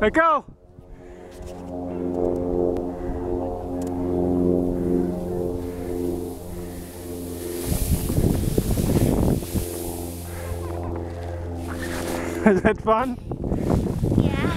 Let go. Is that fun? Yeah.